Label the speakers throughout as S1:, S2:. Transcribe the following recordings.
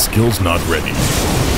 S1: skill's not ready.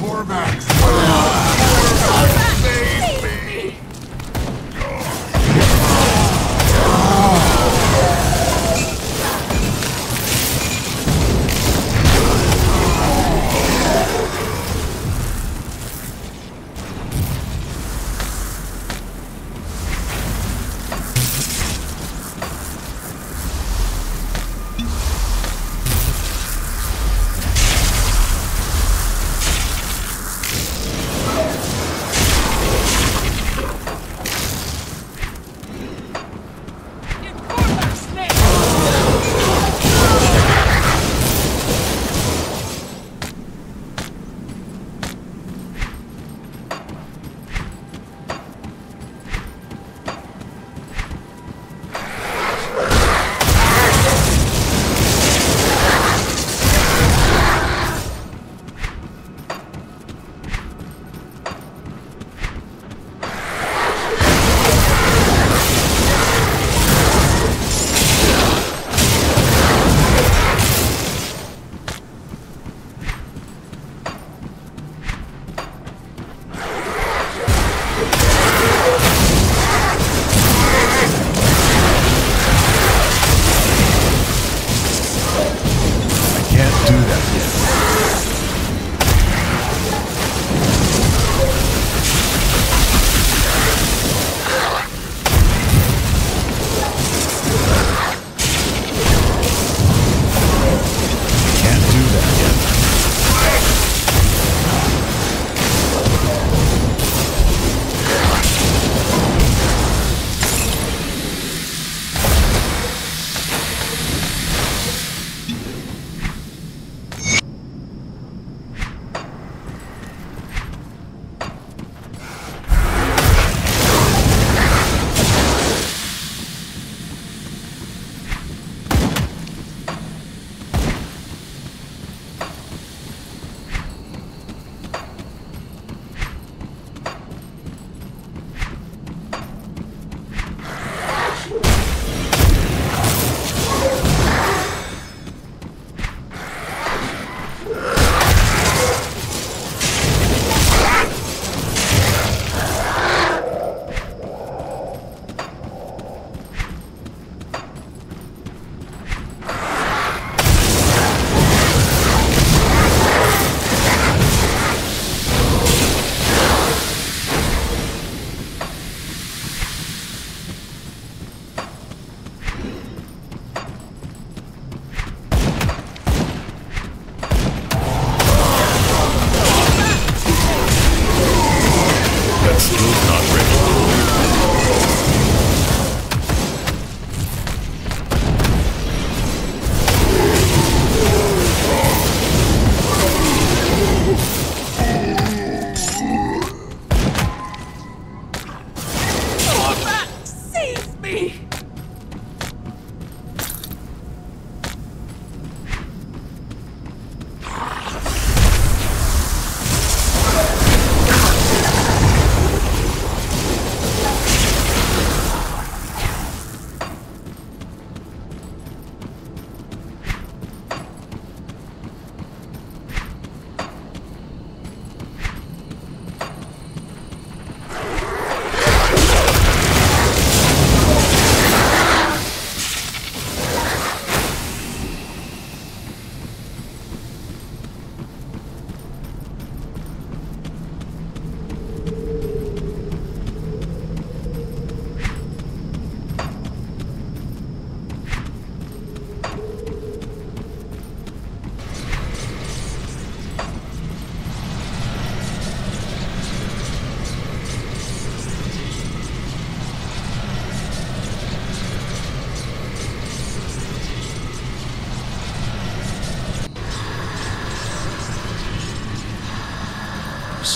S2: By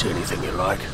S3: anything you like?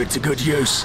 S3: It to good use.